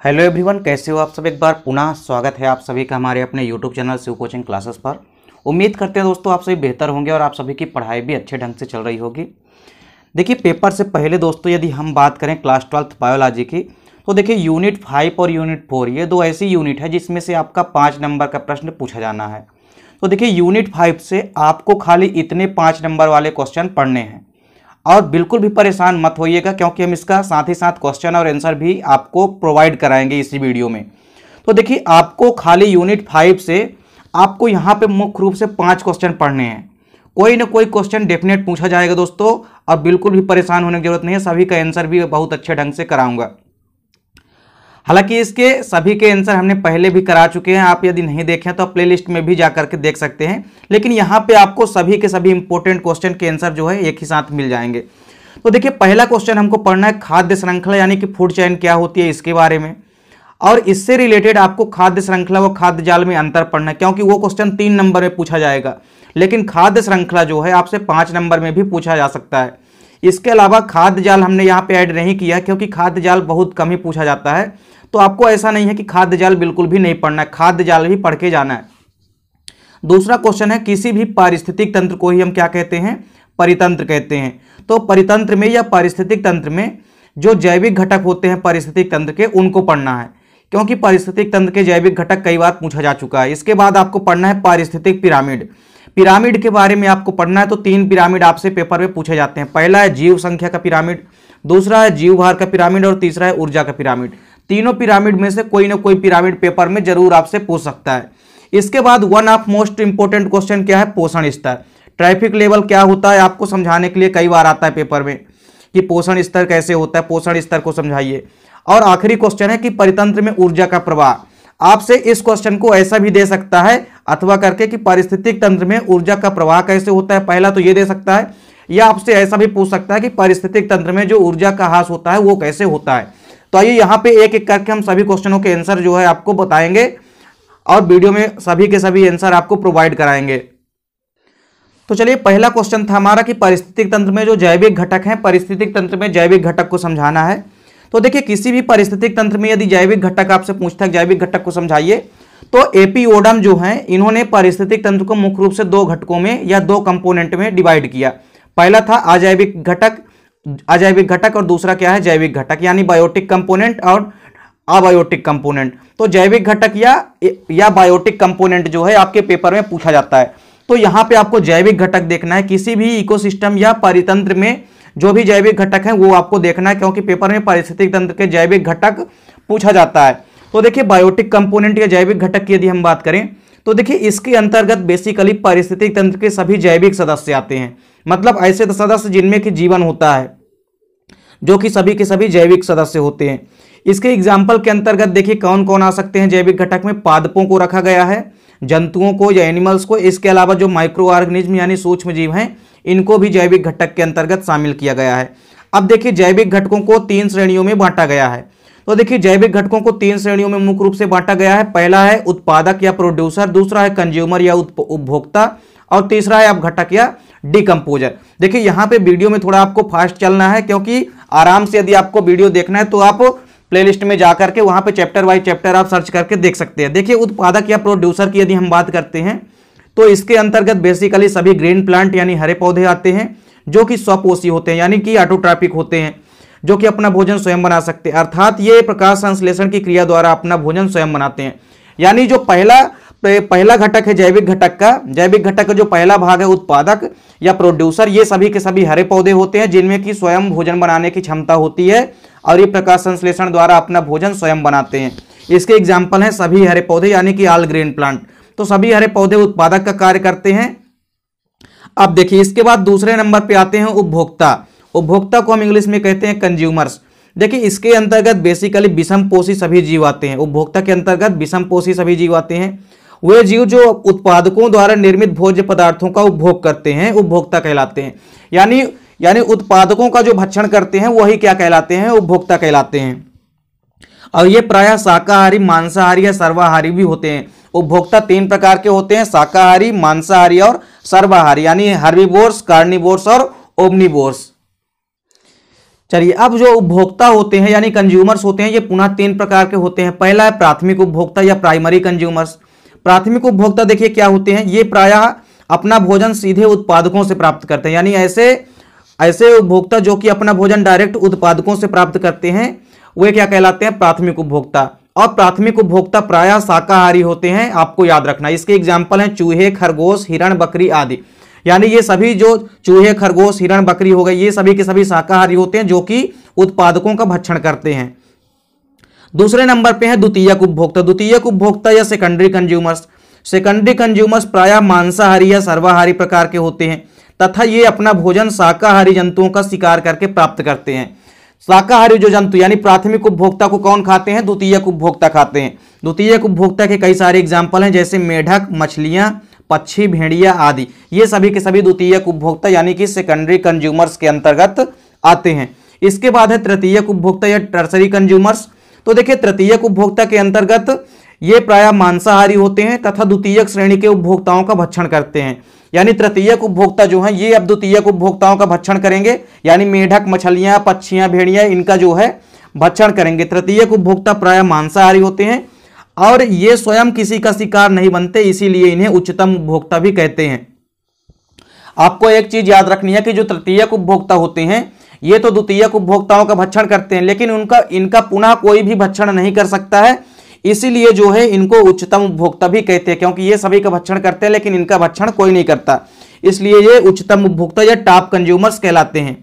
Hello everyone, कैसे हो आप सब? एक बार पुनः स्वागत है आप सभी का हमारे अपने YouTube channel Shiv coaching classes पर। उम्मीद करते हैं दोस्तों आप सभी बेहतर होंगे और आप सभी की पढ़ाई भी अच्छे ढंग से चल रही होगी। देखिए, पेपर से पहले दोस्तों यदि हम बात करें क्लास ट्वेल्थ बायोलॉजी की तो देखिए यूनिट फाइव और यूनिट फोर, ये दो ऐसी यूनिट है जिसमें से आपका पाँच नंबर का प्रश्न पूछा जाना है। तो देखिए यूनिट फाइव से आपको खाली इतने पाँच नंबर वाले क्वेश्चन पढ़ने हैं। और बिल्कुल भी परेशान मत होइएगा, क्योंकि हम इसका साथ ही साथ क्वेश्चन और आंसर भी आपको प्रोवाइड कराएँगे इसी वीडियो में। तो देखिए, आपको खाली यूनिट फाइव से आपको यहाँ पे मुख्य रूप से पाँच क्वेश्चन पढ़ने हैं। कोई ना कोई क्वेश्चन डेफिनेट पूछा जाएगा दोस्तों, और बिल्कुल भी परेशान होने की ज़रूरत नहीं है, सभी का आंसर भी बहुत अच्छे ढंग से कराऊँगा। हालाँकि इसके सभी के आंसर हमने पहले भी करा चुके हैं, आप यदि नहीं देखें तो प्लेलिस्ट में भी जा करके देख सकते हैं। लेकिन यहाँ पे आपको सभी के सभी इंपॉर्टेंट क्वेश्चन के आंसर जो है, एक ही साथ मिल जाएँगे। तो देखिए, पहला क्वेश्चन हमको पढ़ना है, खाद्य श्रृंखला, यानी कि फ़ूड चैन क्या होती है इसके बारे में। और इससे रिलेटेड आपको खाद्य श्रृंखला व खाद्य जाल में अंतर पढ़ना है, क्योंकि वो क्वेश्चन तीन नंबर में पूछा जाएगा। लेकिन खाद्य श्रृंखला जो है, आपसे पाँच नंबर में भी पूछा जा सकता है। इसके अलावा खाद्य जाल हमने यहाँ पे ऐड नहीं किया क्योंकि खाद्य जाल बहुत कम ही पूछा जाता है। तो आपको ऐसा नहीं है कि खाद्य जाल बिल्कुल भी नहीं पढ़ना है, खाद्य जाल भी पढ़ के जाना है। दूसरा क्वेश्चन है, किसी भी पारिस्थितिक तंत्र को ही हम क्या कहते हैं? परितंत्र कहते हैं। तो परितंत्र में या पारिस्थितिक तंत्र में जो जैविक घटक होते हैं पारिस्थितिक तंत्र के, उनको पढ़ना है। क्योंकि पारिस्थितिक तंत्र के जैविक घटक कई बार पूछा जा चुका है। इसके बाद आपको पढ़ना है पारिस्थितिक पिरामिड। पिरामिड के बारे में आपको पढ़ना है तो तीन पिरामिड आपसे पेपर में पूछे जाते हैं। पहला है जीव संख्या का पिरामिड, दूसरा है जीव भार का पिरामिड और तीसरा है ऊर्जा का पिरामिड। तीनों पिरामिड में से कोई ना कोई पिरामिड पेपर में ज़रूर आपसे पूछ सकता है। इसके बाद one of most important question क्या है? पोषण स्तर। ट्रैफ़िक लेवल क्या होता है आपको समझाने के लिए कई बार आता है पेपर में कि पोषण स्तर कैसे होता है, पोषण स्तर को समझाइए। और आखिरी क्वेश्चन है कि परितंत्र में ऊर्जा का प्रवाह। आपसे इस क्वेश्चन को ऐसा भी दे सकता है अथवा करके कि पारिस्थितिक तंत्र में ऊर्जा का प्रवाह कैसे होता है, पहला तो ये दे सकता है या आपसे ऐसा भी पूछ सकता है कि पारिस्थितिक तंत्र में जो ऊर्जा का हास होता है वो कैसे होता है। तो आइए यहाँ पे एक एक करके हम सभी क्वेश्चनों के आंसर जो है आपको बताएँगे और वीडियो में सभी के सभी आंसर आपको प्रोवाइड कराएँगे। तो चलिए, पहला क्वेश्चन था हमारा कि परिस्थितिक तंत्र में जो जैविक घटक हैं, परिस्थितिक तंत्र में जैविक घटक को समझाना है। तो देखिए, किसी भी परिस्थितिक तंत्र में यदि जैविक घटक आपसे पूछता है जैविक घटक को समझाइए तो एपीओडम जो है, इन्होंने पारिस्थितिक तंत्र को मुख्य रूप से दो घटकों में या दो कंपोनेंट में डिवाइड किया। पहला था अजैविक घटक अजैविक घटक और दूसरा क्या है? जैविक घटक, यानी बायोटिक कंपोनेंट और अबायोटिक कंपोनेंट तो जैविक घटक या या बायोटिक कंपोनेंट जो है, आपके पेपर में पूछा जाता है। तो यहाँ पे आपको जैविक घटक देखना है। किसी भी इकोसिस्टम या परितंत्र में जो भी जैविक घटक है, वो आपको देखना है, क्योंकि पेपर में पारिस्थितिक तंत्र के जैविक घटक पूछा जाता है। तो देखिए बायोटिक कंपोनेंट या जैविक घटक की यदि हम बात करें तो देखिए, इसके अंतर्गत बेसिकली पारिस्थितिक तंत्र के सभी जैविक सदस्य आते हैं। मतलब ऐसे सदस्य जिनमें कि जीवन होता है, जो कि सभी के सभी जैविक सदस्य होते हैं। इसके एग्ज़ाम्पल के अंतर्गत देखिए कौन कौन आ सकते हैं। जैविक घटक में पादपों को रखा गया है, जंतुओं को या एनिमल्स को। इसके अलावा जो माइक्रो ऑर्गेनिज्म यानी सूक्ष्म जीव हैं, इनको भी जैविक घटक के अंतर्गत शामिल किया गया है। अब देखिए जैविक घटकों को तीन श्रेणियों में बांटा गया है। तो देखिए जैविक घटकों को तीन श्रेणियों में मुख्य रूप से बांटा गया है। पहला है उत्पादक या प्रोड्यूसर दूसरा है कंज्यूमर या उपभोक्ता, और तीसरा है अब घटक या डिकम्पोजर देखिए, यहाँ पे वीडियो में थोड़ा आपको फास्ट चलना है, क्योंकि आराम से यदि आपको वीडियो देखना है तो आप प्लेलिस्ट में जा करके वहाँ पे चैप्टर वाइज चैप्टर आप सर्च करके देख सकते हैं। देखिए, उत्पादक या प्रोड्यूसर की यदि हम बात करते हैं तो इसके अंतर्गत बेसिकली सभी ग्रीन प्लांट यानी हरे पौधे आते हैं, जो कि स्वपोषी होते हैं, यानी कि ऑटोट्राफिक होते हैं, जो कि अपना भोजन स्वयं बना सकते हैं। अर्थात ये प्रकाश संश्लेषण की क्रिया द्वारा अपना भोजन स्वयं बनाते हैं। यानी जो पहला पहला घटक है जैविक घटक का। जैविक घटक का जो पहला भाग है उत्पादक या प्रोड्यूसर ये सभी के सभी हरे पौधे होते हैं जिनमें कि स्वयं भोजन बनाने की क्षमता होती है और ये प्रकाश संश्लेषण द्वारा अपना भोजन स्वयं बनाते हैं। इसके एग्ज़ाम्पल हैं सभी हरे पौधे, यानी कि आल ग्रीन प्लांट तो सभी हरे पौधे उत्पादक का कार्य करते हैं। अब देखिए, इसके बाद दूसरे नंबर पे आते हैं उपभोक्ता। उपभोक्ता को हम इंग्लिश में कहते हैं कंज्यूमर्स देखिए, इसके अंतर्गत बेसिकली विषम पोषी सभी जीव आते हैं। उपभोक्ता के अंतर्गत विषम पोषी सभी जीव आते हैं। वे जीव जो उत्पादकों द्वारा निर्मित भोज्य पदार्थों का उपभोग करते हैं, उपभोक्ता कहलाते हैं। यानी यानी उत्पादकों का जो भक्षण करते हैं, वही क्या कहलाते हैं? उपभोक्ता कहलाते हैं। और ये प्रायः शाकाहारी, मांसाहारी या सर्वाहारी भी होते हैं। उपभोक्ता तीन प्रकार के होते हैं, शाकाहारी, मांसाहारी और सर्वाहारी, यानी हर्बीवोर्स, कार्निवोर्स और ओमनीवोर्स। चलिए, अब जो उपभोक्ता होते हैं, यानी कंज्यूमर्स होते हैं, ये पुनः तीन प्रकार के होते हैं। पहला है प्राथमिक उपभोक्ता या प्राइमरी कंज्यूमर्स प्राथमिक उपभोक्ता, देखिए क्या होते हैं, ये प्रायः अपना भोजन सीधे उत्पादकों से प्राप्त करते हैं। यानी ऐसे ऐसे उपभोक्ता जो कि अपना भोजन डायरेक्ट उत्पादकों से प्राप्त करते हैं, वे क्या कहलाते हैं, प्राथमिक उपभोक्ता। और प्राथमिक उपभोक्ता प्रायः शाकाहारी होते हैं, आपको याद रखना। इसके एग्ज़ाम्पल हैं चूहे, खरगोश, हिरण, बकरी आदि। यानी ये सभी जो चूहे, खरगोश, हिरण, बकरी हो गए, ये सभी के सभी शाकाहारी होते हैं, जो कि उत्पादकों का भक्षण करते हैं। दूसरे नंबर पे है द्वितीयक उपभोक्ता द्वितीयक उपभोक्ता या सेकेंडरी कंज्यूमर्स सेकेंडरी कंज्यूमर्स प्रायः मांसाहारी या सर्वाहारी प्रकार के होते हैं, तथा ये अपना भोजन शाकाहारी जंतुओं का शिकार करके प्राप्त करते हैं। शाकाहारी जो जंतु, यानी प्राथमिक उपभोक्ता को कौन खाते हैं? द्वितीयक उपभोक्ता खाते हैं। द्वितीयक उपभोक्ता के कई सारे एग्ज़ाम्पल हैं, जैसे मेढक, मछलियाँ, पक्षी, भेड़िया आदि। ये सभी के सभी द्वितीयक उपभोक्ता यानी कि सेकेंडरी कंज्यूमर्स के अंतर्गत आते हैं। इसके बाद है तृतीयक उपभोक्ता या टर्सरी कंज्यूमर्स तो देखिए तृतीयक उपभोक्ता के अंतर्गत ये प्राय मांसाहारी होते हैं तथा द्वितीयक श्रेणी के उपभोक्ताओं का भक्षण करते हैं। यानी तृतीयक उपभोक्ता जो है, ये अब द्वितीयक उपभोक्ताओं का भक्षण करेंगे। यानी मेढक, मछलियाँ, पक्षियाँ, भेड़िया, इनका जो है, भक्षण करेंगे। तृतीयक उपभोक्ता प्राय मांसाहारी होते हैं और ये स्वयं किसी का शिकार नहीं बनते, इसीलिए इन्हें उच्चतम उपभोक्ता भी कहते हैं। आपको एक चीज़ याद रखनी है कि जो तृतीयक उपभोक्ता होते हैं ये तो द्वितीयक उपभोक्ताओं का भक्षण करते हैं, लेकिन उनका, इनका पुनः कोई भी भक्षण नहीं कर सकता है, इसीलिए जो है इनको उच्चतम उपभोक्ता भी कहते हैं, क्योंकि ये सभी का भक्षण करते हैं, लेकिन इनका भक्षण कोई नहीं करता। इसलिए ये उच्चतम उपभोक्ता या टॉप कंज्यूमर्स कहलाते हैं।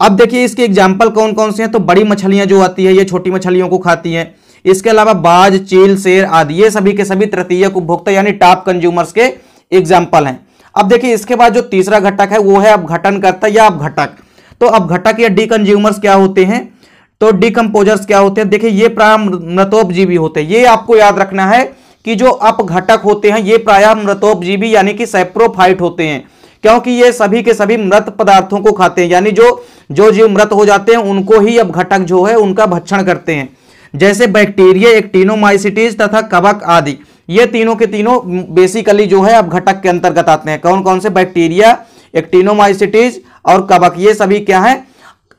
अब देखिए इसके एग्ज़ाम्पल कौन कौन से हैं तो बड़ी मछलियाँ जो आती है, ये छोटी मछलियों को खाती हैं। इसके अलावा बाज, चील, शेर आदि, ये सभी के सभी तृतीय उपभोक्ता यानी टॉप कंज्यूमर्स के एग्ज़ाम्पल हैं। अब देखिए इसके बाद जो तीसरा घटक है, वो है अब घटन करता या अब घटक तो अब घटक या डी कंज्यूमर्स क्या होते हैं? तो डिकम्पोजर्स क्या होते हैं? देखिए, ये प्राय मृतोपजीवी होते हैं। ये आपको याद रखना है कि जो अपघटक होते हैं, ये प्राय मृतोपजीवी यानी कि सेप्रोफाइट होते हैं। क्योंकि ये सभी के सभी मृत पदार्थों को खाते हैं। यानी जो जो जीव मृत हो जाते हैं, उनको ही अब घटक जो है, उनका भक्षण करते हैं। जैसे बैक्टीरिया, एक्टिनोमाइसिटीज तथा कवक आदि। ये तीनों के तीनों बेसिकली जो है, अब घटक के अंतर्गत आते हैं। कौन कौन से? बैक्टीरिया एक्टिनोमाइसिटीज और कवक, ये सभी क्या है?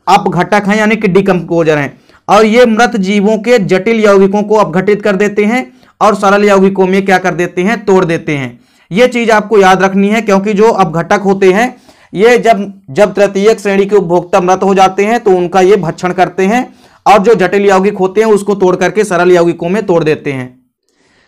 अपघटक हैं, यानी कि डिकम्पोजर हैं। और ये मृत जीवों के जटिल यौगिकों को अपघटित कर देते हैं और सरल यौगिकों में क्या कर देते हैं? तोड़ देते हैं। ये चीज़ आपको याद रखनी है, क्योंकि जो अपघटक होते हैं, ये जब जब तृतीयक श्रेणी के उपभोक्ता मृत हो जाते हैं तो उनका ये भक्षण करते हैं और जो जटिल यौगिक होते हैं, उसको तोड़ करके सरल यौगिकों में तोड़ देते हैं।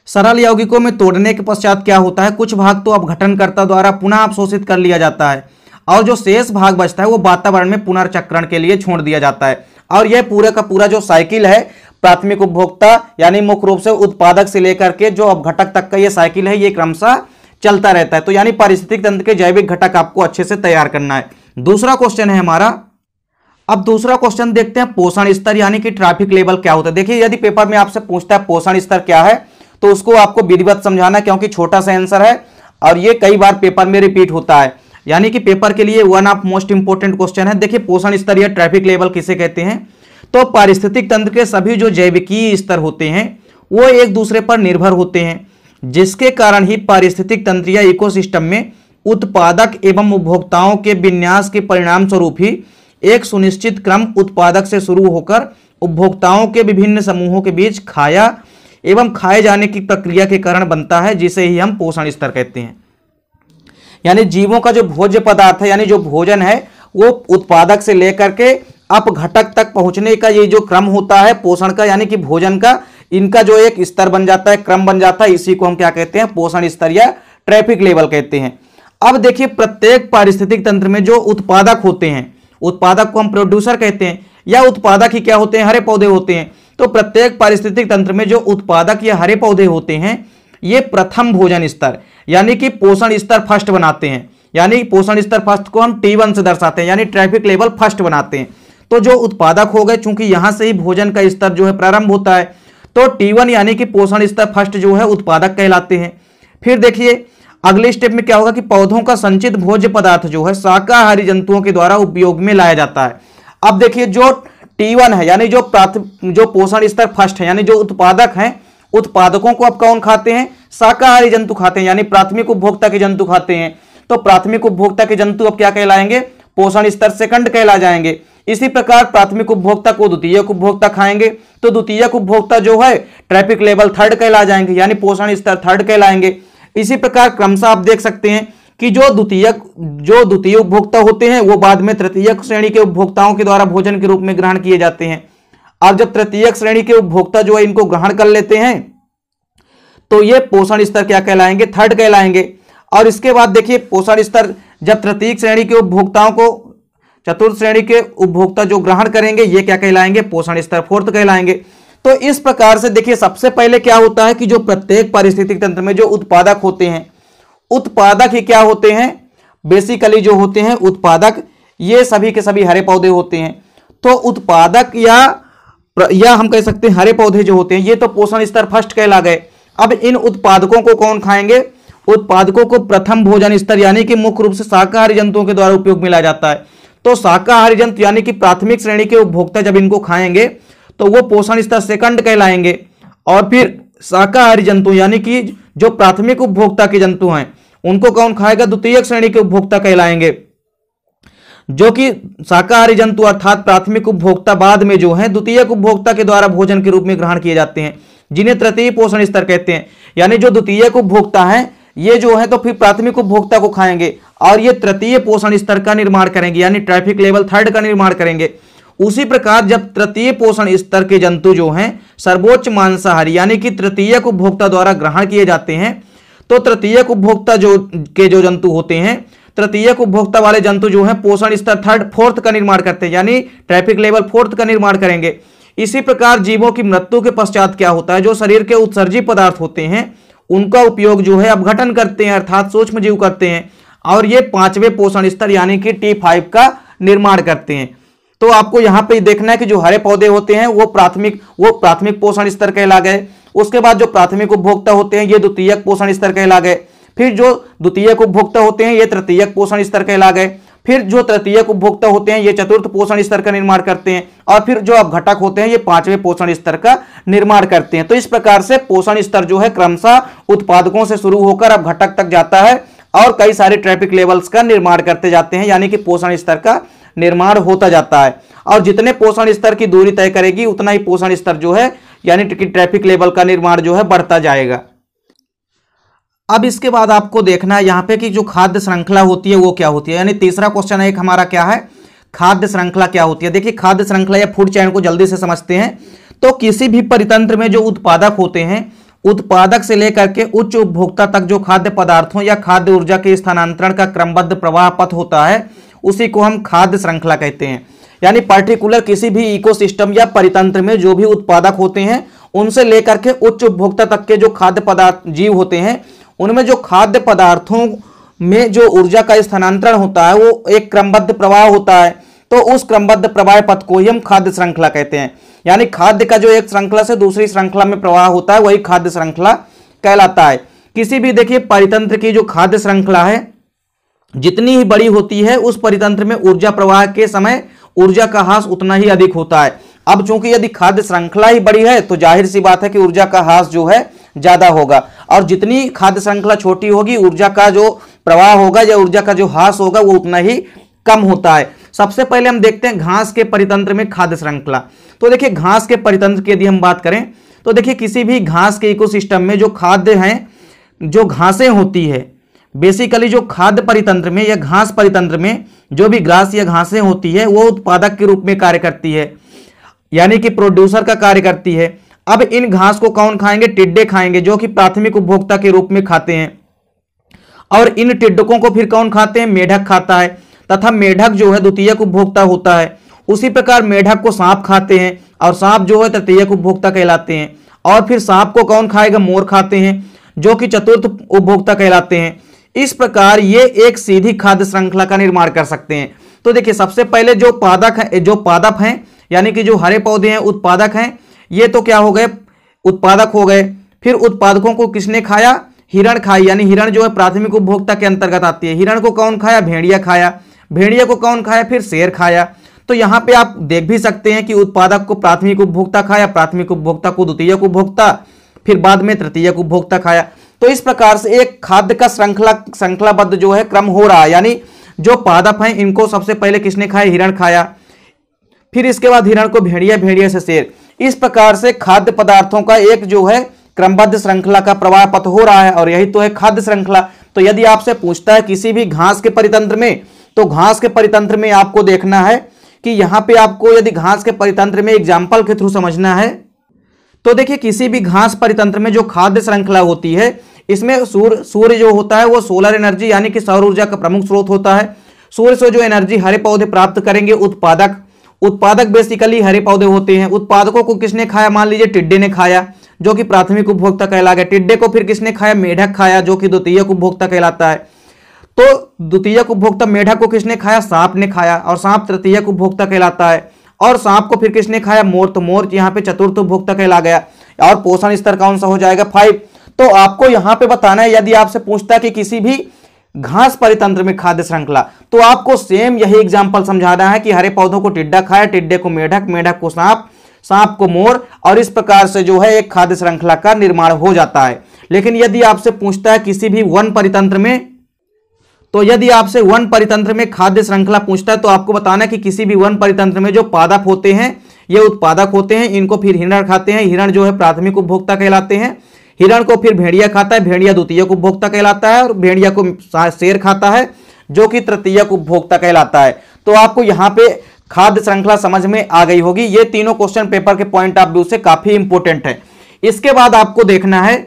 सरल यौगिकों में तोड़ने के पश्चात क्या होता है? कुछ भाग तो अपघटनकर्ता द्वारा पुनः अवशोषित कर लिया जाता है और जो शेष भाग बचता है, वो वातावरण में पुनर्चक्रण के लिए छोड़ दिया जाता है। और यह पूरे का पूरा जो साइकिल है, प्राथमिक उपभोक्ता यानी मुख्य रूप से उत्पादक से लेकर के जो अपघटक तक का ये साइकिल है, ये क्रमशः चलता रहता है। तो यानी पारिस्थितिक तंत्र के जैविक घटक आपको अच्छे से तैयार करना है। दूसरा क्वेश्चन है हमारा। अब दूसरा क्वेश्चन देखते हैं, पोषण स्तर यानी कि ट्रैफ़िक लेवल क्या होता है? देखिए, यदि पेपर में आपसे पूछता है, पोषण स्तर क्या है? तो उसको आपको विधिवत समझाना क्योंकि छोटा सा आंसर है, और ये कई बार पेपर में रिपीट होता है। यानी कि पेपर के लिए one of most important question है। देखिए, पोषण स्तर या ट्रैफ़िक लेवल किसे कहते हैं? तो पारिस्थितिक तंत्र के सभी जो जैविकीय स्तर होते हैं, वो एक दूसरे पर निर्भर होते हैं, जिसके कारण ही पारिस्थितिक तंत्र या इकोसिस्टम में उत्पादक एवं उपभोक्ताओं के विन्यास के परिणाम स्वरूप ही एक सुनिश्चित क्रम उत्पादक से शुरू होकर उपभोक्ताओं के विभिन्न समूहों के बीच खाया एवं खाए जाने की प्रक्रिया के कारण बनता है, जिसे ही हम पोषण स्तर कहते हैं। यानी जीवों का जो भोज्य पदार्थ है, यानी जो भोजन है, वो उत्पादक से लेकर के अपघटक तक पहुँचने का ये जो क्रम होता है, पोषण का, यानी कि भोजन का, इनका जो एक स्तर बन जाता है, क्रम बन जाता है, इसी को हम क्या कहते हैं, पोषण स्तर या ट्रैफ़िक लेवल कहते हैं। अब देखिए, प्रत्येक पारिस्थितिक तंत्र में जो उत्पादक होते हैं, उत्पादक को हम प्रोड्यूसर कहते हैं, या उत्पादक ही क्या होते हैं, हरे पौधे होते हैं तो प्रत्येक पारिस्थितिक तंत्र में जो उत्पादक या हरे पौधे होते हैं, ये प्रथम भोजन स्तर, यानी कि पोषण स्तर फ़र्स्ट बनाते हैं। यानी पोषण स्तर फ़र्स्ट को हम टी से दर्शाते हैं, यानी ट्रैफ़िक लेवल फ़र्स्ट बनाते हैं। तो जो उत्पादक हो गए, चूँकि यहाँ से ही भोजन का स्तर जो है प्रारंभ होता है तो टी यानी कि पोषण स्तर फ़र्स्ट जो है उत्पादक कहलाते हैं। फिर देखिए, अगले स्टेप में क्या होगा कि पौधों का संचित भोज्य पदार्थ जो है शाकाहारी जंतुओं के द्वारा उपयोग में लाया जाता है। अब देखिए, जो टी वन है, यानी जो जो पोषण स्तर फ़र्स्ट है, यानी जो उत्पादक है, उत्पादकों को अब कौन खाते हैं? शाकाहारी जंतु खाते हैं, यानी प्राथमिक उपभोक्ता के जंतु खाते हैं। तो प्राथमिक उपभोक्ता के जंतु अब क्या कहलाएँगे? पोषण स्तर सेकंड कहला जाएँगे। इसी प्रकार प्राथमिक उपभोक्ता को द्वितीय उपभोक्ता खाएँगे। तो द्वितीय उपभोक्ता जो है ट्रैफ़िक लेवल थर्ड कहला जाएँगे, यानी पोषण स्तर थर्ड कहलाएँगे। इसी प्रकार क्रमशः आप देख सकते हैं कि जो द्वितीय जो द्वितीय उपभोक्ता होते हैं, वो बाद में तृतीय श्रेणी के उपभोक्ताओं के द्वारा भोजन के रूप में ग्रहण किए जाते हैं। अब जब तृतीय श्रेणी के उपभोक्ता जो है, इनको ग्रहण कर लेते हैं तो ये पोषण स्तर क्या कहलाएँगे? थर्ड कहलाएँगे। और इसके बाद देखिए, पोषण स्तर जब तृतीय श्रेणी के उपभोक्ताओं को, चतुर्थ श्रेणी के उपभोक्ता जो ग्रहण करेंगे, ये क्या कहलाएँगे? पोषण स्तर फोर्थ कहलाएँगे। तो इस प्रकार से देखिए, सबसे पहले क्या होता है कि जो प्रत्येक पारिस्थितिक तंत्र में जो उत्पादक होते हैं उत्पादक ही क्या होते हैं? बेसिकली जो होते हैं उत्पादक, ये सभी के सभी हरे पौधे होते हैं। तो उत्पादक या या हम कह सकते हैं हरे पौधे जो होते हैं, ये तो पोषण स्तर फ़र्स्ट कहला गए। अब इन उत्पादकों को कौन खाएँगे? उत्पादकों को प्रथम भोजन स्तर, यानी कि मुख्य रूप से शाकाहारी जंतुओं के द्वारा उपयोग मिला जाता है। तो शाकाहारी जंतु, यानी कि प्राथमिक श्रेणी के उपभोक्ता जब इनको खाएँगे तो वो पोषण स्तर सेकंड कहलाएँगे। और फिर शाकाहारी जंतु, यानी कि जो प्राथमिक उपभोक्ता के जंतु हैं उनको कौन खाएगा? द्वितीय श्रेणी के उपभोक्ता कहलाएँगे। जो कि शाकाहारी जंतु अर्थात प्राथमिक उपभोक्ता बाद में जो है द्वितीय उपभोक्ता के द्वारा भोजन के रूप में ग्रहण किए जाते हैं, जिन्हें तृतीय पोषण स्तर कहते हैं। यानी जो द्वितीय उपभोक्ता है, ये जो है तो फिर प्राथमिक उपभोक्ता को खाएँगे और ये तृतीय पोषण स्तर का निर्माण करेंगे, यानी ट्रैफ़िक लेवल थर्ड का निर्माण करेंगे। उसी प्रकार जब तृतीय पोषण स्तर के जंतु जो हैं, सर्वोच्च मांसाहारी, यानी कि तृतीय उपभोक्ता द्वारा ग्रहण किए जाते हैं तो तृतीय उपभोक्ता जो, के जो जंतु होते हैं, तृतीय उपभोक्ता वाले जंतु जो है, पोषण स्तर थर्ड, फोर्थ का निर्माण करते हैं, यानी ट्रैफ़िक लेवल फोर्थ का निर्माण करेंगे। इसी प्रकार जीवों की मृत्यु के पश्चात क्या होता है? जो शरीर के उत्सर्जी पदार्थ होते हैं, उनका उपयोग जो है अपघटन करते हैं, अर्थात सूक्ष्म जीव करते हैं, और ये पाँचवें पोषण स्तर, यानी कि टी फाइव का निर्माण करते हैं। तो आपको यहाँ पे देखना है कि जो हरे पौधे होते हैं, वो प्राथमिक वो प्राथमिक पोषण स्तर कहला गए। उसके बाद जो प्राथमिक उपभोक्ता होते हैं, ये द्वितीय पोषण स्तर कहला गए। फिर जो द्वितीय उपभोक्ता होते हैं, ये तृतीय पोषण स्तर कहला गए। फिर जो तृतीय उपभोक्ता होते हैं, ये चतुर्थ पोषण स्तर का निर्माण करते हैं। और फिर जो अब घटक होते हैं, ये पाँचवें पोषण स्तर का निर्माण करते हैं। तो इस प्रकार से पोषण स्तर जो है, क्रमशः उत्पादकों से शुरू होकर अब घटक तक जाता है और कई सारे ट्रैफ़िक लेवल्स का निर्माण करते जाते हैं, यानी कि पोषण स्तर का निर्माण होता जाता है। और जितने पोषण स्तर की दूरी तय करेगी, उतना ही पोषण स्तर जो है यानी कि ट्रैफ़िक लेवल का निर्माण जो है बढ़ता जाएगा। अब इसके बाद आपको देखना है यहाँ पे कि जो खाद्य श्रृंखला होती है वो क्या होती है। यानी तीसरा क्वेश्चन एक हमारा क्या है? खाद्य श्रृंखला क्या होती है? देखिए, खाद्य श्रृंखला या फ़ूड चैन को जल्दी से समझते हैं। तो किसी भी परितंत्र में जो उत्पादक होते हैं, उत्पादक से लेकर के उच्च उपभोक्ता तक जो खाद्य पदार्थों या खाद्य ऊर्जा के स्थानांतरण का क्रमबद्ध प्रवाह पथ होता है, उसी को हम खाद्य श्रृंखला कहते हैं। यानी पर्टिकुलर किसी भी इकोसिस्टम या परितंत्र में जो भी उत्पादक होते हैं, उनसे लेकर के उच्च उपभोक्ता तक के जो खाद्य पदार्थ जीव होते हैं, उनमें जो खाद्य पदार्थों में जो ऊर्जा का स्थानांतरण होता है, वो एक क्रमबद्ध प्रवाह होता है। तो उस क्रमबद्ध प्रवाह पथ को ही हम खाद्य श्रृंखला कहते हैं। यानी खाद्य का जो एक श्रृंखला से दूसरी श्रृंखला में प्रवाह होता है, वही खाद्य श्रृंखला कहलाता है। किसी भी देखिए, परितंत्र की जो खाद्य श्रृंखला है, जितनी ही बड़ी होती है, उस परितंत्र में ऊर्जा प्रवाह के समय ऊर्जा का हास उतना ही अधिक होता है। अब चूँकि यदि खाद्य श्रृंखला ही बड़ी है तो ज़ाहिर सी बात है कि ऊर्जा का हास जो है, ज़्यादा होगा। और जितनी खाद्य श्रृंखला छोटी होगी, ऊर्जा का जो प्रवाह होगा या ऊर्जा का जो हास होगा, वो उतना ही कम होता है। सबसे पहले हम देखते हैं घास के परितंत्र में खाद्य श्रृंखला। तो देखिए, घास के परितंत्र की यदि हम बात करें तो देखिए, किसी भी घास के इकोसिस्टम में जो खाद्य हैं, जो घासें होती है बेसिकली जो खाद्य परितंत्र में या घास परितंत्र में जो भी घास या घासें होती है, वो उत्पादक के रूप में कार्य करती है। यानी कि प्रोड्यूसर का कार्य करती है। अब इन घास को कौन खाएँगे? टिड्डे खाएँगे, जो कि प्राथमिक उपभोक्ता के रूप में खाते हैं। और इन टिड्डकों को फिर कौन खाते हैं? मेढक खाता है। तथा मेढक जो है द्वितीय उपभोक्ता होता है। उसी प्रकार मेढक को सांप खाते हैं और सांप जो है तृतीय उपभोक्ता कहलाते हैं। और फिर सांप को कौन खाएगा? मोर खाते हैं, जो कि चतुर्थ उपभोक्ता कहलाते हैं। इस प्रकार ये एक सीधी खाद्य श्रृंखला का निर्माण कर सकते हैं। तो देखिए, सबसे पहले जो पादक है, जो पादप हैं, यानी कि जो हरे पौधे हैं, उत्पादक हैं, ये तो क्या हो गए? उत्पादक हो गए। फिर उत्पादकों को किसने खाया? हिरण खाई, यानी हिरण जो है प्राथमिक उपभोक्ता के अंतर्गत आती है। हिरण को कौन खाया? भेड़िया खाया। भेड़िया को कौन खाया? फिर शेर खाया। तो यहाँ पे आप देख भी सकते हैं कि उत्पादक को प्राथमिक उपभोक्ता खाया, प्राथमिक उपभोक्ता को द्वितीय उपभोक्ता, फिर बाद में तृतीय उपभोक्ता खाया। तो इस प्रकार से एक खाद्य का श्रृंखला, श्रृंखलाबद्ध जो है क्रम हो रहा है। यानी जो पादप हैं, इनको सबसे पहले किसने खाया? हिरण खाया। फिर इसके बाद हिरण को भेड़िया भेड़िया से शेर इस प्रकार से खाद्य पदार्थों का एक जो है क्रमबद्ध श्रृंखला का प्रवाह पथ हो रहा है, और यही तो है खाद्य श्रृंखला। तो यदि आपसे पूछता है किसी भी घास के परितंत्र में तो घास के परितंत्र में आपको देखना है कि यहाँ पे आपको यदि घास के परितंत्र में एग्ज़ाम्पल के थ्रू समझना है तो देखिए किसी भी घास परितंत्र में जो खाद्य श्रृंखला होती है इसमें सूर्य सूर्य जो होता है वो सोलर एनर्जी यानी कि सौर ऊर्जा का प्रमुख स्रोत होता है। सूर्य से जो एनर्जी हरे पौधे प्राप्त करेंगे, उत्पादक। उत्पादक बेसिकली हरे पौधे होते हैं। उत्पादकों को किसने खाया? मान लीजिए टिड्डे ने खाया, जो कि प्राथमिक उपभोक्ता कहला गया टिड्डे को फिर किसने खाया? मेढक खाया, जो कि द्वितीय उपभोक्ता कहलाता है। तो द्वितीय उपभोक्ता मेढक को किसने खाया? सांप ने खाया और सांप तृतीय उपभोक्ता कहलाता है। और सांप को फिर किसने खाया? मोर। तो मोर यहाँ पे चतुर्थ उपभोक्ता कहला गया। और पोषण स्तर कौन सा हो जाएगा? फाइव। तो आपको यहाँ पे बताना है, यदि आपसे पूछता है कि किसी भी घास परितंत्र में खाद्य श्रृंखला तो आपको सेम यही एग्ज़ाम्पल समझाना है कि हरे पौधों को टिड्डा खाया टिड्डे को मेढक मेढक को सांप सांप को मोर, और इस प्रकार से जो है एक खाद्य श्रृंखला का निर्माण हो जाता है। लेकिन यदि आपसे पूछता है किसी भी वन परितंत्र में तो यदि आपसे वन परितंत्र में खाद्य श्रृंखला पूछता है तो आपको बताना है कि किसी भी वन परितंत्र में जो पादप होते हैं, ये उत्पादक होते हैं, इनको फिर हिरण खाते हैं, हिरण जो है प्राथमिक उपभोक्ता कहलाते हैं हिरण को फिर भेड़िया खाता है, भेड़िया द्वितीय उपभोक्ता कहलाता है और भेड़िया को शेर खाता है, जो कि तृतीय उपभोक्ता कहलाता है। तो आपको यहाँ पे खाद्य श्रृंखला समझ में आ गई होगी। ये तीनों क्वेश्चन पेपर के पॉइंट ऑफ़ व्यू से काफ़ी इंपोर्टेंट है। इसके बाद आपको देखना है,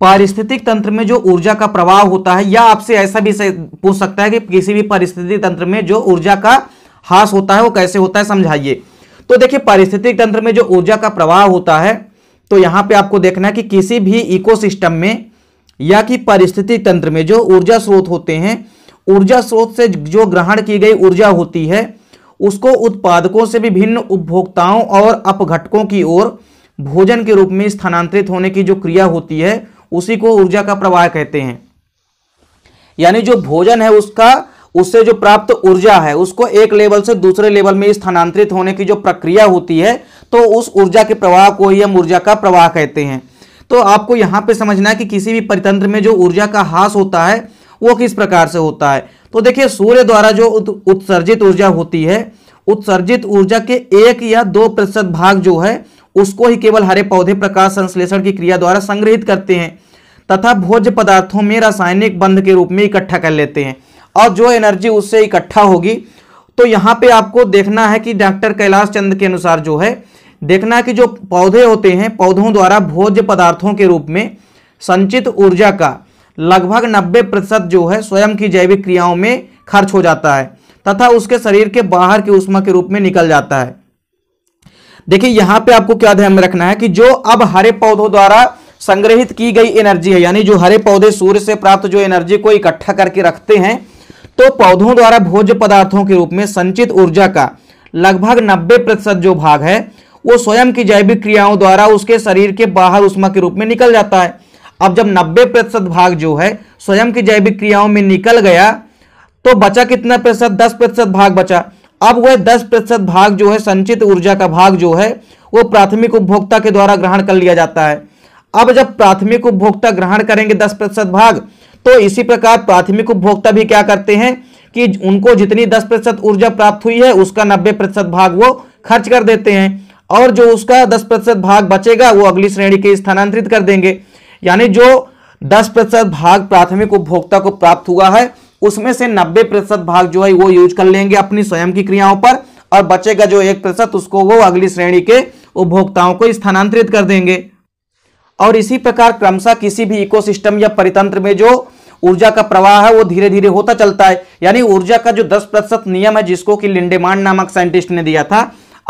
पारिस्थितिक तंत्र में जो ऊर्जा का प्रवाह होता है, या आपसे ऐसा भी पूछ सकता है कि किसी भी पारिस्थितिक तंत्र में जो ऊर्जा का हास होता है, वो कैसे होता है, समझाइए। तो देखिए, पारिस्थितिक तंत्र में जो ऊर्जा का प्रवाह होता है तो यहाँ पे आपको देखना है कि किसी भी इकोसिस्टम में या कि पारिस्थितिक तंत्र में जो ऊर्जा स्रोत होते हैं, ऊर्जा स्रोत से जो ग्रहण की गई ऊर्जा होती है, उसको उत्पादकों से विभिन्न उपभोक्ताओं और अपघटकों की ओर भोजन के रूप में स्थानांतरित होने की जो क्रिया होती है, उसी को ऊर्जा का प्रवाह कहते हैं। यानी जो भोजन है उसका, उससे जो प्राप्त ऊर्जा है, उसको एक लेवल से दूसरे लेवल में स्थानांतरित होने की जो प्रक्रिया होती है तो उस ऊर्जा के प्रवाह को ही हम ऊर्जा का प्रवाह कहते हैं। तो आपको यहाँ पे समझना है कि किसी भी परितंत्र में जो ऊर्जा का हास होता है, वो किस प्रकार से होता है। तो देखिए, सूर्य द्वारा जो उत्सर्जित ऊर्जा होती है, उत्सर्जित ऊर्जा के एक या दो प्रतिशत भाग जो है, उसको ही केवल हरे पौधे प्रकाश संश्लेषण की क्रिया द्वारा संग्रहित करते हैं, तथा भोज्य पदार्थों में रासायनिक बंध के रूप में इकट्ठा कर लेते हैं। और जो एनर्जी उससे इकट्ठा होगी तो यहाँ पे आपको देखना है कि डॉक्टर कैलाश चंद के अनुसार जो है देखना कि जो पौधे होते हैं, पौधों द्वारा भोज्य पदार्थों के रूप में संचित ऊर्जा का लगभग 90 प्रतिशत जो है स्वयं की जैविक क्रियाओं में खर्च हो जाता है तथा उसके शरीर के बाहर की उष्मा के रूप में निकल जाता है। देखिए, यहाँ पे आपको क्या ध्यान में रखना है कि जो अब हरे पौधों द्वारा संग्रहित की गई एनर्जी है, यानी जो हरे पौधे सूर्य से प्राप्त जो एनर्जी को इकट्ठा करके रखते हैं तो पौधों द्वारा भोज्य पदार्थों के रूप में संचित ऊर्जा का लगभग 90 प्रतिशत जो भाग है वो स्वयं की जैविक क्रियाओं द्वारा उसके शरीर के बाहर उष्मा के रूप में निकल जाता है। अब जब 90 प्रतिशत भाग जो है, स्वयं की जैविक क्रियाओं में निकल गया तो बचा कितना प्रतिशत? 10 प्रतिशत भाग बचा। अब वह 10 प्रतिशत भाग जो है, संचित ऊर्जा का भाग जो है, वो प्राथमिक उपभोक्ता के द्वारा ग्रहण कर लिया जाता है। अब जब प्राथमिक उपभोक्ता ग्रहण करेंगे दस प्रतिशत भाग तो इसी प्रकार प्राथमिक उपभोक्ता भी क्या करते हैं कि उनको जितनी दस प्रतिशत ऊर्जा प्राप्त हुई है, उसका नब्बे प्रतिशत भाग वो खर्च कर देते हैं। और जो उसका दस प्रतिशत भाग बचेगा, वो अगली श्रेणी के स्थानांतरित कर देंगे। यानी जो दस प्रतिशत भाग प्राथमिक उपभोक्ता को प्राप्त हुआ है, उसमें से नब्बे प्रतिशत भाग जो है वो यूज़ कर लेंगे अपनी स्वयं की क्रियाओं पर, और बचेगा जो एक प्रतिशत, उसको वो अगली श्रेणी के उपभोक्ताओं को स्थानांतरित कर देंगे। और इसी प्रकार क्रमशः किसी भी इकोसिस्टम या परितंत्र में जो ऊर्जा का प्रवाह है, वो धीरे धीरे होता चलता है। यानी ऊर्जा का जो 10 प्रतिशत नियम है, जिसको कि लिंडेमान नामक साइंटिस्ट ने दिया था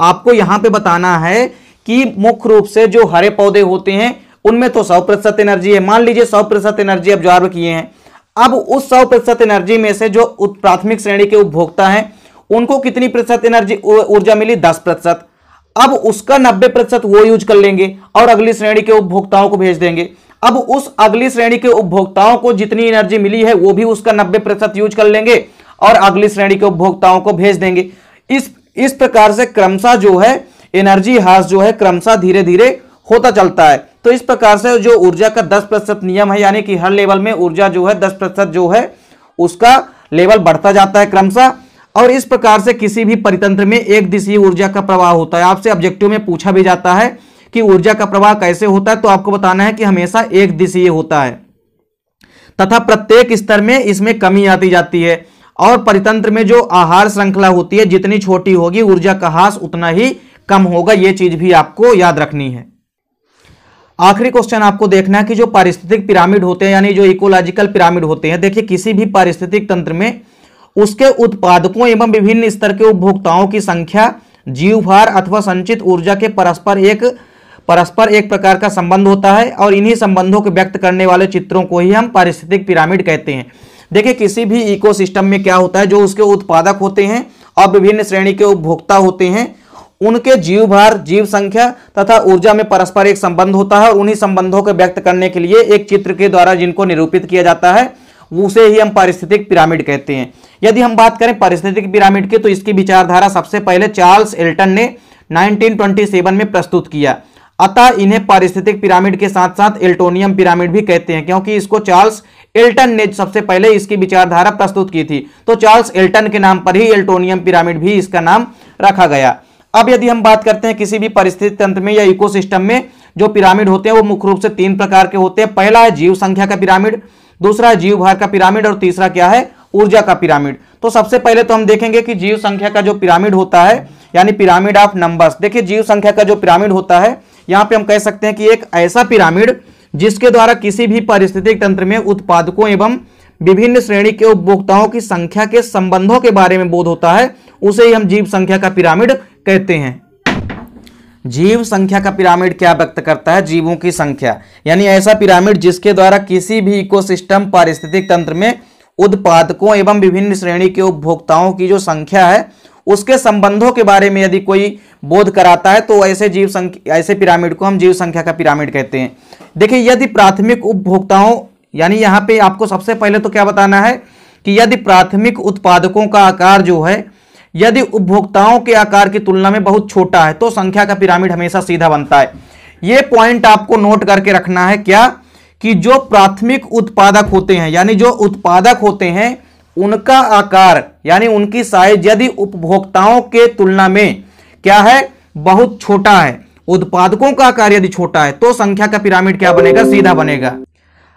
आपको यहाँ पे बताना है कि मुख्य रूप से जो हरे पौधे होते हैं, उनमें तो सौ प्रतिशत एनर्जी है। मान लीजिए सौ प्रतिशत एनर्जी ऑब्जॉर्व किए हैं। अब उस सौ प्रतिशत एनर्जी में से जो प्राथमिक श्रेणी के उपभोक्ता हैं, उनको कितनी प्रतिशत एनर्जी ऊर्जा मिली? दस प्रतिशत। अब उसका नब्बे प्रतिशत वो यूज़ कर लेंगे और अगली श्रेणी के उपभोक्ताओं को भेज देंगे। अब उस अगली श्रेणी के उपभोक्ताओं को जितनी एनर्जी मिली है, वो भी उसका नब्बे प्रतिशत यूज़ कर लेंगे और अगली श्रेणी के उपभोक्ताओं को भेज देंगे। इस इस प्रकार से क्रमशः जो है एनर्जी हास जो है, क्रमशः धीरे धीरे होता चलता है। तो इस प्रकार से जो ऊर्जा का 10 प्रतिशत नियम है, यानी कि हर लेवल में ऊर्जा जो है 10 प्रतिशत जो है, उसका लेवल बढ़ता जाता है क्रमशः। और इस प्रकार से किसी भी परितंत्र में एक दिशीय ऊर्जा का प्रवाह होता है। आपसे ऑब्जेक्टिव में पूछा भी जाता है कि ऊर्जा का प्रवाह कैसे होता है तो आपको बताना है कि हमेशा एक दिशीय होता है। तथा प्रत्येक स्तर में इसमें कमी आती जाती है। और परितंत्र में जो आहार श्रृंखला होती है, जितनी छोटी होगी, ऊर्जा का हास उतना ही कम होगा। यह चीज़ भी आपको याद रखनी है। आखिरी क्वेश्चन आपको देखना है कि जो पारिस्थितिक पिरामिड होते हैं, यानी जो इकोलॉजिकल पिरामिड होते हैं, देखिए, किसी भी पारिस्थितिक तंत्र में उसके उत्पादकों एवं विभिन्न स्तर के उपभोक्ताओं की संख्या, जीवभार अथवा संचित ऊर्जा के परस्पर एक परस्पर एक प्रकार का संबंध होता है और इन्हीं संबंधों को व्यक्त करने वाले चित्रों को ही हम पारिस्थितिक पिरामिड कहते हैं। देखिए, किसी भी इकोसिस्टम में क्या होता है, जो उसके उत्पादक होते हैं और विभिन्न श्रेणी के उपभोक्ता होते हैं, उनके जीव भार जीव संख्या तथा ऊर्जा में परस्पर एक संबंध होता है और उन्हीं संबंधों को व्यक्त करने के लिए एक चित्र के द्वारा जिनको निरूपित किया जाता है, उसे ही हम पारिस्थितिक पिरामिड कहते हैं। यदि हम बात करें पारिस्थितिक पिरामिड की तो इसकी विचारधारा सबसे पहले चार्ल्स एल्टन ने 1927 में प्रस्तुत किया। अतः इन्हें पारिस्थितिक पिरामिड के साथ साथ एल्टोनियम पिरामिड भी कहते हैं, क्योंकि इसको चार्ल्स एल्टन ने सबसे पहले इसकी विचारधारा प्रस्तुत की थी। तो चार्ल्स एल्टन के नाम पर ही एल्टोनियम पिरामिड भी इसका नाम रखा गया। अब यदि हम बात करते हैं किसी भी परिस्थिति तंत्र में या इकोसिस्टम में, जो पिरामिड होते हैं, वो मुख्य रूप से तीन प्रकार के होते हैं। पहला है जीव संख्या का पिरामिड, दूसरा है जीव भार का पिरामिड और तीसरा क्या है? ऊर्जा का पिरामिड। तो सबसे पहले तो हम देखेंगे कि जीव संख्या का जो पिरामिड होता है, यानी पिरामिड ऑफ़ नंबर्स। देखिए, जीव संख्या का जो पिरामिड होता है यहाँ पे हम कह सकते हैं कि एक ऐसा पिरामिड जिसके द्वारा किसी भी पारिस्थितिक तंत्र में उत्पादकों एवं विभिन्न श्रेणी के उपभोक्ताओं की संख्या के संबंधों के बारे में बोध होता है, उसे ही हम जीव संख्या का पिरामिड कहते हैं। जीव संख्या का पिरामिड क्या व्यक्त करता है? जीवों की संख्या। यानी ऐसा पिरामिड जिसके द्वारा किसी भी इकोसिस्टम, पारिस्थितिक तंत्र में उत्पादकों एवं विभिन्न श्रेणी के उपभोक्ताओं की जो संख्या है उसके संबंधों के बारे में यदि कोई बोध कराता है तो ऐसे जीव संख्या ऐसे पिरामिड को हम जीव संख्या का पिरामिड कहते हैं। देखिए, यदि प्राथमिक उपभोक्ताओं, यानी यहाँ पे आपको सबसे पहले तो क्या बताना है कि यदि प्राथमिक उत्पादकों का आकार जो है, यदि उपभोक्ताओं के आकार की तुलना में बहुत छोटा है तो संख्या का पिरामिड हमेशा सीधा बनता है। ये पॉइंट आपको नोट करके रखना है क्या? कि जो प्राथमिक उत्पादक होते हैं, यानी जो उत्पादक होते हैं उनका आकार, यानी उनकी साइज़ यदि उपभोक्ताओं के तुलना में क्या है? बहुत छोटा है। उत्पादकों का आकार यदि छोटा है तो संख्या का पिरामिड क्या बनेगा? सीधा बनेगा।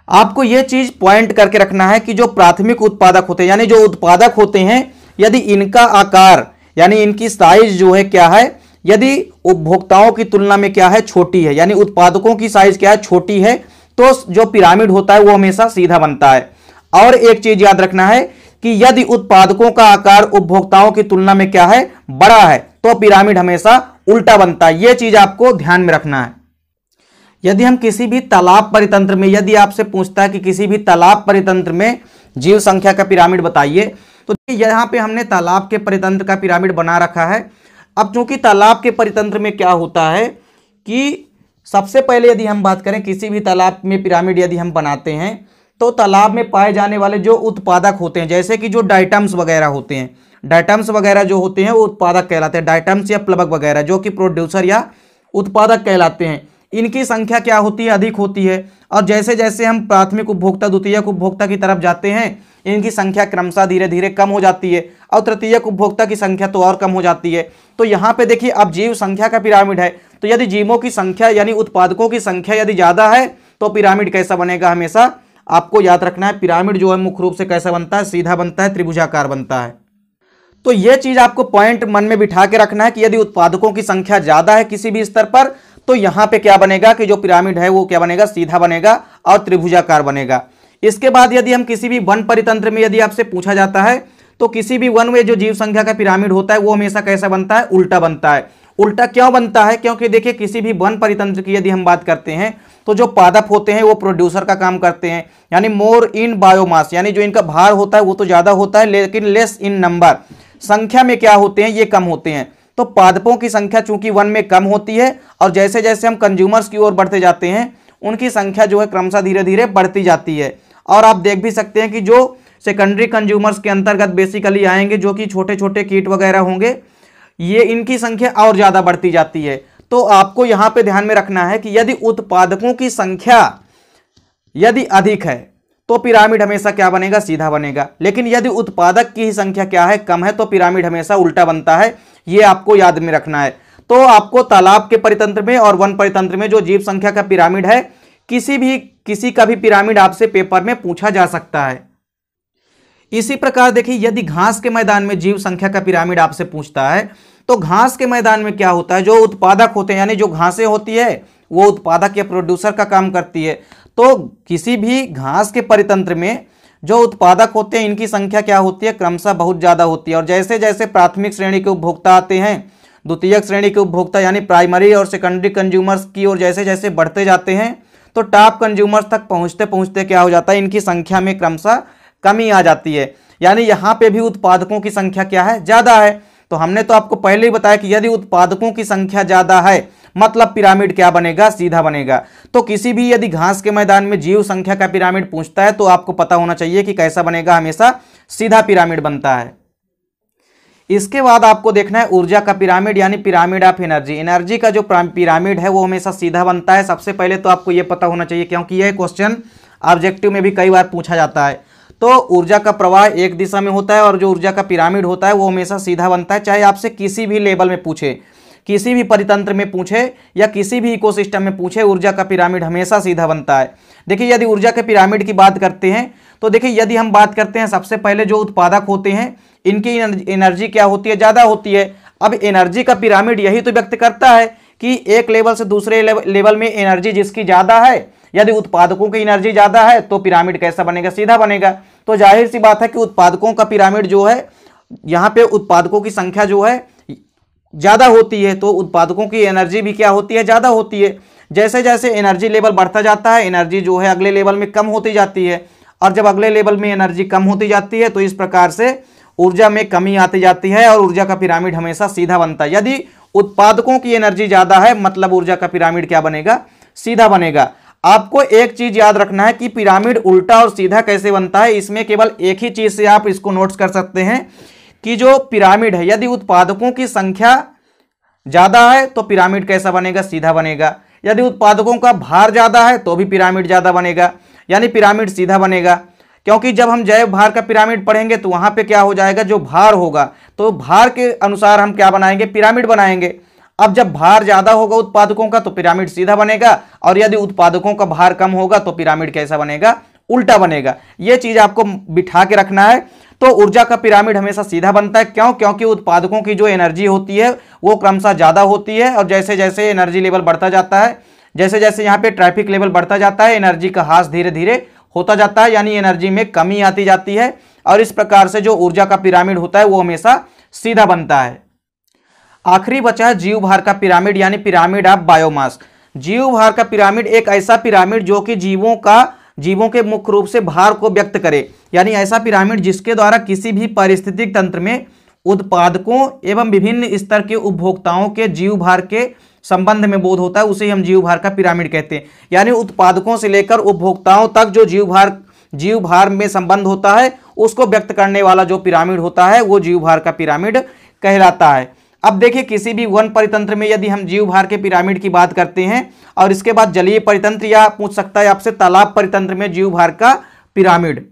आपको यह चीज़ पॉइंट करके रखना है कि जो प्राथमिक उत्पादक होते हैं, यानी जो उत्पादक होते हैं, यदि इनका आकार, यानी इनकी साइज़ जो है क्या है? यदि उपभोक्ताओं की तुलना में क्या है? छोटी है। यानी उत्पादकों की साइज़ क्या है? छोटी है। तो जो पिरामिड होता है, वो हमेशा सीधा बनता है। और एक चीज़ याद रखना है कि यदि उत्पादकों का आकार उपभोक्ताओं की तुलना में क्या है, बड़ा है तो पिरामिड हमेशा उल्टा बनता है। यह चीज़ आपको ध्यान में रखना है। यदि हम किसी भी तालाब परितंत्र में, यदि आपसे पूछता है कि किसी भी तालाब परितंत्र में जीव संख्या का पिरामिड बताइए तो यहाँ पे हमने तालाब के परितंत्र का पिरामिड बना रखा है। अब चूँकि तालाब के परितंत्र में क्या होता है कि सबसे पहले यदि हम बात करें किसी भी तालाब में पिरामिड यदि हम बनाते हैं तो तालाब में पाए जाने वाले जो उत्पादक होते हैं, जैसे कि जो डाइटम्स वगैरह होते हैं, डाइटम्स वगैरह जो होते हैं, वो उत्पादक कहलाते हैं, डाइटम्स या प्लबक वगैरह, जो कि प्रोड्यूसर या उत्पादक कहलाते हैं। इनकी संख्या क्या होती है? अधिक होती है। और जैसे जैसे हम प्राथमिक उपभोक्ता, द्वितीयक उपभोक्ता की तरफ़ जाते हैं, इनकी संख्या क्रमशः धीरे धीरे कम हो जाती है और तृतीयक उपभोक्ता की संख्या तो और कम हो जाती है। तो यहाँ पे देखिए, अब जीव संख्या का पिरामिड है। तो यदि जीवों की संख्या, यानी उत्पादकों की संख्या यदि ज़्यादा है तो पिरामिड कैसा बनेगा हमेशा? आपको याद रखना है, पिरामिड जो है मुख्य रूप से कैसा बनता है? सीधा बनता है, त्रिभुजाकार बनता है। तो यह चीज़ आपको पॉइंट मन में बिठा के रखना है कि यदि उत्पादकों की संख्या ज़्यादा है किसी भी स्तर पर तो यहाँ पे क्या बनेगा कि जो पिरामिड है वो क्या बनेगा? सीधा बनेगा और त्रिभुजाकार बनेगा। इसके बाद यदि हम किसी भी वन परितंत्र में यदि आपसे पूछा जाता है तो किसी भी वन में जो जीव संख्या का पिरामिड होता है, वो हमेशा कैसा बनता है? उल्टा बनता है। उल्टा क्यों बनता है? क्योंकि देखिए, किसी भी वन परितंत्र की यदि हम बात करते हैं तो जो पादप होते हैं, वो प्रोड्यूसर का काम करते हैं। यानी मोर इन बायोमास यानी जो इनका भार होता है, वो तो ज़्यादा होता है, लेकिन लेस इन नंबर संख्या में क्या होते हैं, ये कम होते हैं। तो पादपों की संख्या चूँकि वन में कम होती है, और जैसे जैसे हम कंज्यूमर्स की ओर बढ़ते जाते हैं, उनकी संख्या जो है क्रमशः धीरे धीरे बढ़ती जाती है। और आप देख भी सकते हैं कि जो सेकेंडरी कंज्यूमर्स के अंतर्गत बेसिकली आएँगे, जो कि छोटे छोटे कीट वगैरह होंगे, ये इनकी संख्या और ज़्यादा बढ़ती जाती है। तो आपको यहाँ पे ध्यान में रखना है कि यदि उत्पादकों की संख्या यदि अधिक है तो पिरामिड हमेशा क्या बनेगा? सीधा बनेगा। लेकिन यदि उत्पादक की ही संख्या क्या है? कम है तो पिरामिड हमेशा उल्टा बनता है। ये आपको याद में रखना है। तो आपको तालाब के परितंत्र में और वन परितंत्र में जो जीव संख्या का पिरामिड है, किसी भी, किसी का भी पिरामिड आपसे पेपर में पूछा जा सकता है। इसी प्रकार देखिए, यदि घास के मैदान में जीव संख्या का पिरामिड आपसे पूछता है तो घास के मैदान में क्या होता है? जो उत्पादक होते हैं, यानी जो घासें होती है, वो उत्पादक या प्रोड्यूसर का काम करती है। तो किसी भी घास के परितंत्र में जो उत्पादक होते हैं, इनकी संख्या क्या होती है? क्रमशः बहुत ज़्यादा होती है। और जैसे जैसे प्राथमिक श्रेणी के उपभोक्ता आते हैं द्वितीय श्रेणी के उपभोक्ता, यानी प्राइमरी और सेकेंडरी कंज्यूमर्स की ओर जैसे जैसे बढ़ते जाते हैं तो टॉप कंज्यूमर्स तक पहुँचते पहुँचते क्या हो जाता है? इनकी संख्या में क्रमशः कमी आ जाती है। यानी यहाँ पे भी उत्पादकों की संख्या क्या है? ज़्यादा है। तो हमने तो आपको पहले ही बताया कि यदि उत्पादकों की संख्या ज़्यादा है मतलब पिरामिड क्या बनेगा? सीधा बनेगा। तो किसी भी यदि घास के मैदान में जीव संख्या का पिरामिड पूछता है तो आपको पता होना चाहिए कि कैसा बनेगा, हमेशा सीधा पिरामिड बनता है। इसके बाद आपको देखना है ऊर्जा का पिरामिड, यानी पिरामिड ऑफ़ एनर्जी। एनर्जी का जो पिरामिड है, वो हमेशा सीधा बनता है। सबसे पहले तो आपको ये पता होना चाहिए, क्योंकि यह क्वेश्चन ऑब्जेक्टिव में भी कई बार पूछा जाता है। तो ऊर्जा का प्रवाह एक दिशा में होता है और जो ऊर्जा का पिरामिड होता है वो हमेशा सीधा बनता है, चाहे आपसे किसी भी लेवल में पूछे, किसी भी परितंत्र में पूछे या किसी भी इकोसिस्टम में पूछे, ऊर्जा का पिरामिड हमेशा सीधा बनता है। देखिए, यदि ऊर्जा के पिरामिड की बात करते हैं तो देखिए, यदि हम बात करते हैं, सबसे पहले जो उत्पादक होते हैं, इनकी एनर्जी क्या होती है? ज़्यादा होती है। अब एनर्जी का पिरामिड यही तो व्यक्त करता है कि एक लेवल से दूसरे लेवल में एनर्जी जिसकी ज़्यादा है, यदि उत्पादकों की एनर्जी ज़्यादा है तो पिरामिड कैसा बनेगा? सीधा बनेगा। तो ज़ाहिर सी बात है कि उत्पादकों का पिरामिड जो है, यहाँ पे उत्पादकों की संख्या जो है, ज़्यादा होती है तो उत्पादकों की एनर्जी भी क्या होती है? ज़्यादा होती है। जैसे जैसे एनर्जी लेवल बढ़ता जाता है, एनर्जी जो है अगले लेवल में कम होती जाती है। और जब अगले लेवल में एनर्जी कम होती जाती है तो इस प्रकार से ऊर्जा में कमी आती जाती है और ऊर्जा का पिरामिड हमेशा सीधा बनता है। यदि उत्पादकों की एनर्जी ज़्यादा है मतलब ऊर्जा का पिरामिड क्या बनेगा? सीधा बनेगा। आपको एक चीज़ याद रखना है कि पिरामिड उल्टा और सीधा कैसे बनता है, इसमें केवल एक ही चीज़ से आप इसको नोट्स कर सकते हैं कि जो पिरामिड है, यदि उत्पादकों की संख्या ज़्यादा है तो पिरामिड कैसा बनेगा? सीधा बनेगा। यदि उत्पादकों का भार ज़्यादा है तो भी पिरामिड ज़्यादा बनेगा। यानी पिरामिड सीधा बनेगा। क्योंकि जब हम जैव भार का पिरामिड पढ़ेंगे तो वहाँ पे क्या हो जाएगा? जो भार होगा तो भार के अनुसार हम क्या बनाएँगे? पिरामिड बनाएँगे। अब जब भार ज़्यादा होगा उत्पादकों का तो पिरामिड सीधा बनेगा, और यदि उत्पादकों का भार कम होगा तो पिरामिड कैसा बनेगा? उल्टा बनेगा। यह चीज़ आपको बिठा के रखना है। तो ऊर्जा का पिरामिड हमेशा सीधा बनता है। क्यों? क्योंकि उत्पादकों की जो एनर्जी होती है, वो क्रमशः ज़्यादा होती है, और जैसे जैसे एनर्जी लेवल बढ़ता जाता है जैसे जैसे यहाँ पे ट्रैफ़िक लेवल बढ़ता जाता है, एनर्जी का हास धीरे धीरे होता जाता है, यानी एनर्जी में कमी आती जाती है, और इस प्रकार से जो ऊर्जा का पिरामिड होता है, वो हमेशा सीधा बनता है। आखिरी बचा है जीव भार का पिरामिड, यानी पिरामिड ऑफ़ बायोमास। जीव भार का पिरामिड एक ऐसा पिरामिड जो कि जीवों का, जीवों के मुख्य रूप से भार को व्यक्त करे। यानी ऐसा पिरामिड जिसके द्वारा किसी भी पारिस्थितिक तंत्र में उत्पादकों एवं विभिन्न स्तर के उपभोक्ताओं के जीव भार के संबंध में बोध होता है, उसे हम जीव भार का पिरामिड कहते हैं। यानी उत्पादकों से लेकर उपभोक्ताओं तक जो जीव भार जीव भार में संबंध होता है, उसको व्यक्त करने वाला जो पिरामिड होता है, वो जीव भार का पिरामिड कहलाता है। अब देखिए, किसी भी वन परितंत्र में यदि हम जीव भार के पिरामिड की बात करते हैं, और इसके बाद जलीय परितंत्र, या पूछ सकता है आपसे, तालाब परितंत्र में जीव भार का पिरामिड।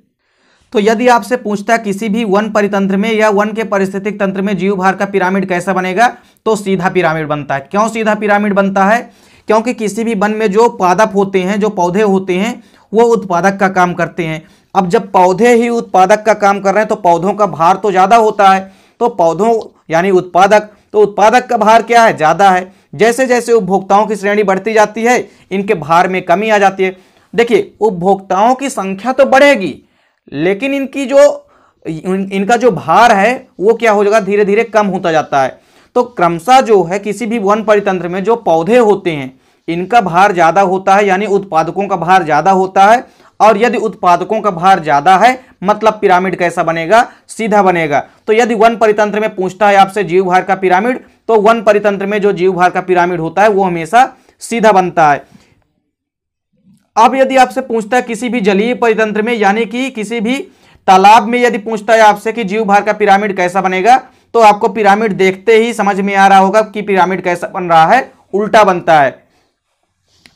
तो यदि आपसे पूछता है किसी भी वन परितंत्र में, या वन के परिस्थितिक तंत्र में जीव भार का पिरामिड कैसा बनेगा तो सीधा पिरामिड बनता है। क्यों सीधा पिरामिड बनता है? क्योंकि किसी भी वन में जो पादप होते हैं, जो पौधे होते हैं, वो उत्पादक का काम करते हैं। अब जब पौधे ही उत्पादक का काम कर रहे हैं तो पौधों का भार तो ज़्यादा होता है तो पौधों यानी उत्पादक। तो उत्पादक का भार क्या है? ज़्यादा है। जैसे जैसे उपभोक्ताओं की श्रेणी बढ़ती जाती है इनके भार में कमी आ जाती है। देखिए उपभोक्ताओं की संख्या तो बढ़ेगी लेकिन इनकी जो इन, इनका जो भार है वो क्या हो जाएगा? धीरे धीरे कम होता जाता है। तो क्रमशः जो है किसी भी वन परितंत्र में जो पौधे होते हैं इनका भार ज़्यादा होता है यानी उत्पादकों का भार ज़्यादा होता है। और यदि उत्पादकों का भार ज़्यादा है मतलब पिरामिड कैसा बनेगा? सीधा बनेगा। तो यदि वन परितंत्र में पूछता है आपसे जीव भार का पिरामिड तो वन परितंत्र में जो जीव भार का पिरामिड होता है, वो हमेशा सीधा बनता है। अब यदि आपसे पूछता है किसी भी जलीय परितंत्र में, यानी कि किसी भी तालाब में यदि पूछता है आपसे कि जीव भार का पिरामिड कैसा बनेगा तो आपको पिरामिड देखते ही समझ में आ रहा होगा कि पिरामिड कैसा बन रहा है, उल्टा बनता है।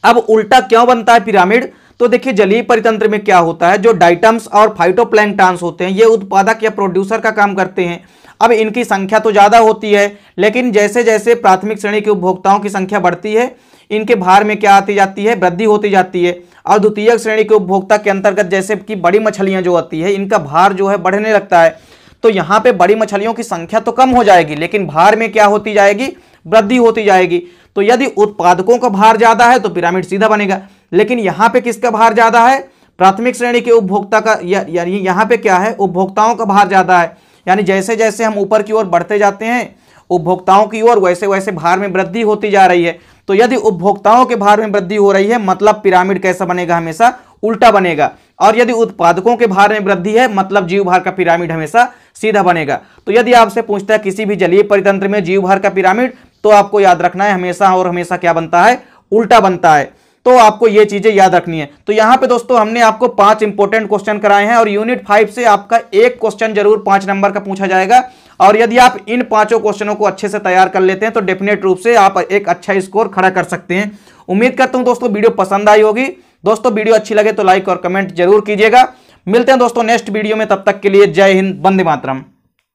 अब उल्टा क्यों बनता है पिरामिड? तो देखिए जलीय परितंत्र में क्या होता है? जो डाइटम्स और फाइटोप्लैंक्टॉन्स होते हैं, ये उत्पादक या प्रोड्यूसर का काम करते हैं। अब इनकी संख्या तो ज़्यादा होती है, लेकिन जैसे जैसे प्राथमिक श्रेणी के उपभोक्ताओं की संख्या बढ़ती है, इनके भार में क्या आती जाती है? वृद्धि होती जाती है। और द्वितीय श्रेणी के उपभोक्ता के अंतर्गत जैसे कि बड़ी मछलियाँ जो आती है, इनका भार जो है बढ़ने लगता है। तो यहाँ पे बड़ी मछलियों की संख्या तो कम हो जाएगी, लेकिन भार में क्या होती जाएगी? वृद्धि होती जाएगी। तो यदि उत्पादकों का भार ज़्यादा है तो पिरामिड सीधा बनेगा। लेकिन यहाँ पे किसका भार ज़्यादा है? प्राथमिक श्रेणी के उपभोक्ता का यानी यहाँ पे क्या है? उपभोक्ताओं का भार ज़्यादा है। यानी जैसे जैसे हम ऊपर की ओर बढ़ते जाते हैं, उपभोक्ताओं की ओर वैसे वैसे भार में वृद्धि होती जा रही है। तो यदि उपभोक्ताओं के भार में वृद्धि हो रही है मतलब पिरामिड कैसा बनेगा? हमेशा उल्टा बनेगा। और यदि उत्पादकों के भार में वृद्धि है मतलब जीव भार का पिरामिड हमेशा सीधा बनेगा। तो यदि आपसे पूछता है किसी भी जलीय परितंत्र में जीव भार का पिरामिड तो आपको याद रखना है, हमेशा और हमेशा क्या बनता है? उल्टा बनता है। तो आपको ये चीज़ें याद रखनी है। तो यहाँ पे दोस्तों हमने आपको पाँच इंपॉर्टेंट क्वेश्चन कराए हैं और यूनिट फाइव से आपका एक क्वेश्चन ज़रूर पाँच नंबर का पूछा जाएगा। और यदि आप इन पाँचों क्वेश्चनों को अच्छे से तैयार कर लेते हैं तो डेफिनेट रूप से आप एक अच्छा स्कोर खड़ा कर सकते हैं। उम्मीद करता हूँ दोस्तों वीडियो पसंद आई होगी। दोस्तों वीडियो अच्छी लगे तो लाइक और कमेंट ज़रूर कीजिएगा। मिलते हैं दोस्तों नेक्स्ट वीडियो में, तब तक के लिए जय हिंद बंदे मातरम।